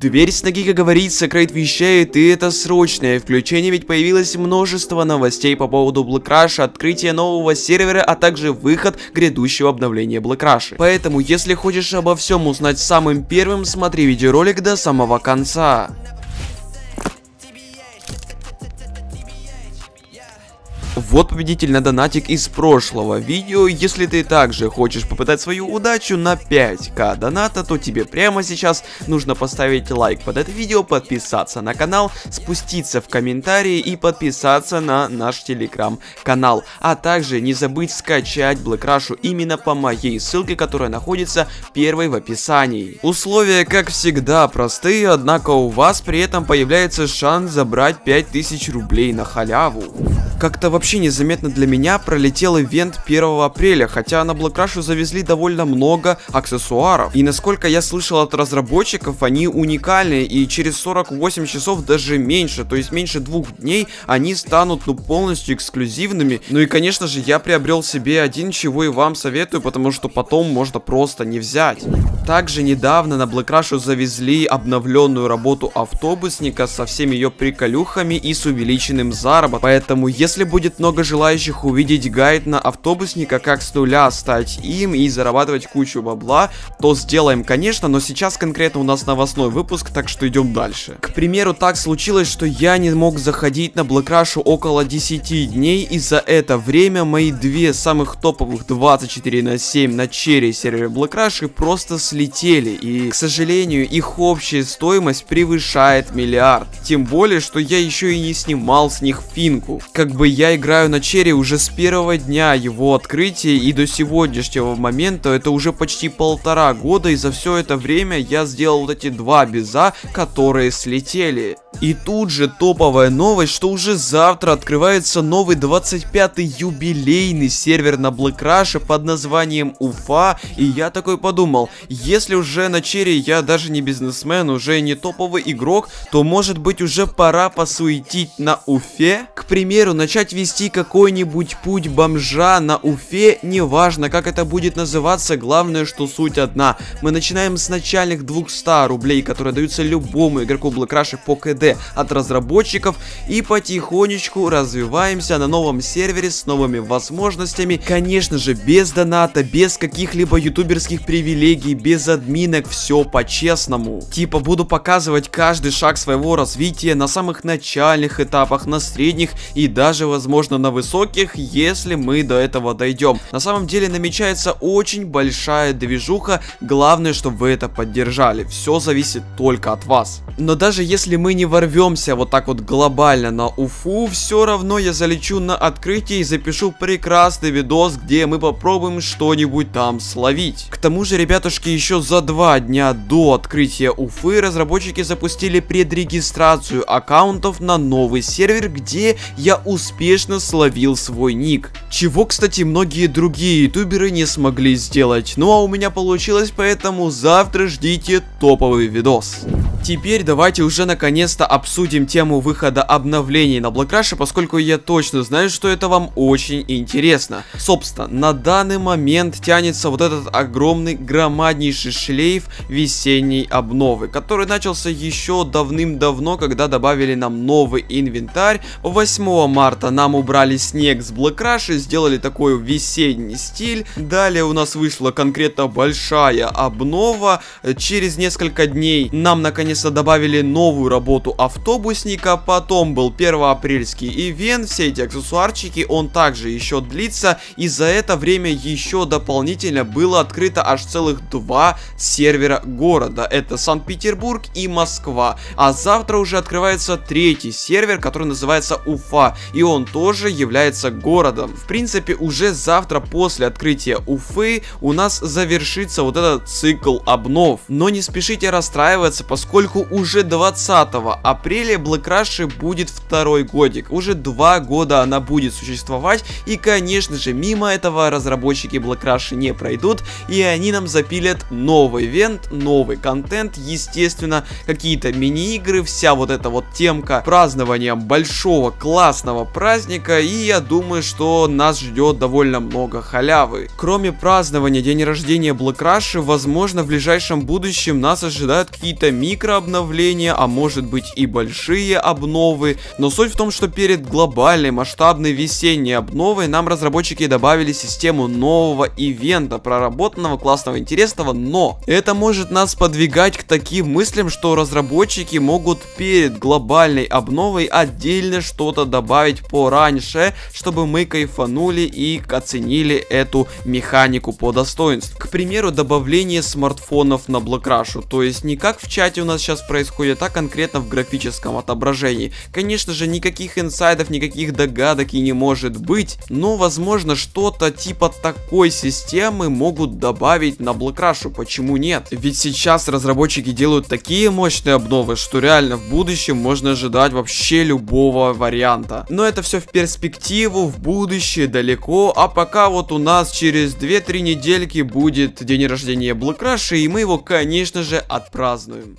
Дверь с ноги, как говорится, Крейт вещает, и это срочное включение, ведь появилось множество новостей по поводу Black Rush, открытие нового сервера, а также выход грядущего обновления Black Rush. Поэтому, если хочешь обо всем узнать самым первым, смотри видеоролик до самого конца. Вот победитель на донатик из прошлого видео. Если ты также хочешь попытать свою удачу на 5к доната, то тебе прямо сейчас нужно поставить лайк под это видео, подписаться на канал, спуститься в комментарии и подписаться на наш телеграм-канал. А также не забыть скачать Black именно по моей ссылке, которая находится первой в описании. Условия, как всегда, простые, однако у вас при этом появляется шанс забрать 5000 рублей на халяву. Как-то вообще незаметно для меня пролетел ивент 1 апреля, хотя на Rush завезли довольно много аксессуаров. И насколько я слышал от разработчиков, они уникальные, и через 48 часов даже меньше, то есть меньше двух дней, они станут ну полностью эксклюзивными. Ну и конечно же я приобрел себе один, чего и вам советую, потому что потом можно просто не взять. Также недавно на Rush завезли обновленную работу автобусника со всеми ее приколюхами и с увеличенным заработком. Поэтому если будет много желающих увидеть гайд на автобусника, как с нуля стать им и зарабатывать кучу бабла, то сделаем, конечно, но сейчас конкретно у нас новостной выпуск, так что идем дальше. К примеру, так случилось, что я не мог заходить на Rush около 10 дней, и за это время мои две самых топовых 24 на 7 на черри сервере Rush просто слетели, и, к сожалению, их общая стоимость превышает миллиард. Тем более, что я еще и не снимал с них финку. Как бы я играю на черри уже с первого дня его открытия и до сегодняшнего момента, это уже почти полтора года, и за все это время я сделал вот эти два беза, которые слетели. И тут же топовая новость, что уже завтра открывается новый 25-й юбилейный сервер на Black Rush под названием Уфа, и я такой подумал, если уже на черри я даже не бизнесмен, уже не топовый игрок, то может быть уже пора посуетить на Уфе? К примеру, на начать вести какой-нибудь путь бомжа на Уфе, неважно, как это будет называться, главное, что суть одна. Мы начинаем с начальных 200 рублей, которые даются любому игроку Black Rush по КД от разработчиков, и потихонечку развиваемся на новом сервере с новыми возможностями. Конечно же, без доната, без каких-либо ютуберских привилегий, без админок, все по-честному. Типа буду показывать каждый шаг своего развития на самых начальных этапах, на средних и даже, возможно, на высоких, если мы до этого дойдем. На самом деле намечается очень большая движуха, главное, чтобы вы это поддержали. Все зависит только от вас. Но даже если мы не ворвемся вот так вот глобально на Уфу, все равно я залечу на открытие и запишу прекрасный видос, где мы попробуем что-нибудь там словить. К тому же, ребятушки, еще за два дня до открытия Уфы разработчики запустили предрегистрацию аккаунтов на новый сервер, где я успешно словил свой ник. Чего, кстати, многие другие ютуберы не смогли сделать. Ну а у меня получилось, поэтому завтра ждите топовый видос. Теперь давайте уже наконец-то обсудим тему выхода обновлений на Rush, поскольку я точно знаю, что это вам очень интересно. Собственно, на данный момент тянется вот этот огромный громаднейший шлейф весенней обновы, который начался еще давным-давно, когда добавили нам новый инвентарь. 8 марта нам убрали снег с Black сделали такой весенний стиль. Далее у нас вышла конкретно большая обнова. Через несколько дней нам наконец наконец-то добавили новую работу автобусника, потом был 1 апрельский ивент, все эти аксессуарчики, он также еще длится, и за это время еще дополнительно было открыто аж целых два сервера города, это Санкт-Петербург и Москва, а завтра уже открывается третий сервер, который называется Уфа, и он тоже является городом. В принципе, уже завтра после открытия Уфы у нас завершится вот этот цикл обнов, но не спешите расстраиваться, поскольку поскольку уже 20 апреля Black Rush будет второй годик. Уже два года она будет существовать, и конечно же, мимо этого разработчики Black Rush не пройдут, и они нам запилят новый ивент, новый контент, естественно, какие-то мини-игры, вся вот эта вот темка празднования большого классного праздника, и я думаю, что нас ждет довольно много халявы. Кроме празднования день рождения Black Rush, возможно, в ближайшем будущем нас ожидают какие-то микро микрообновления, а может быть и большие обновы. Но суть в том, что перед глобальной масштабной весенней обновой нам разработчики добавили систему нового ивента, проработанного, классного, интересного, но это может нас подвигать к таким мыслям, что разработчики могут перед глобальной обновой отдельно что-то добавить пораньше, чтобы мы кайфанули и оценили эту механику по достоинству. К примеру, добавление смартфонов на Rush, то есть не как в чате у нас сейчас происходит, а конкретно в графическом отображении. Конечно же, никаких инсайдов, никаких догадок и не может быть, но возможно что-то типа такой системы могут добавить на Rush, почему нет? Ведь сейчас разработчики делают такие мощные обновы, что реально в будущем можно ожидать вообще любого варианта. Но это все в перспективу, в будущее, далеко, а пока вот у нас через 2-3 недельки будет день рождения Rush, и мы его, конечно же, отпразднуем.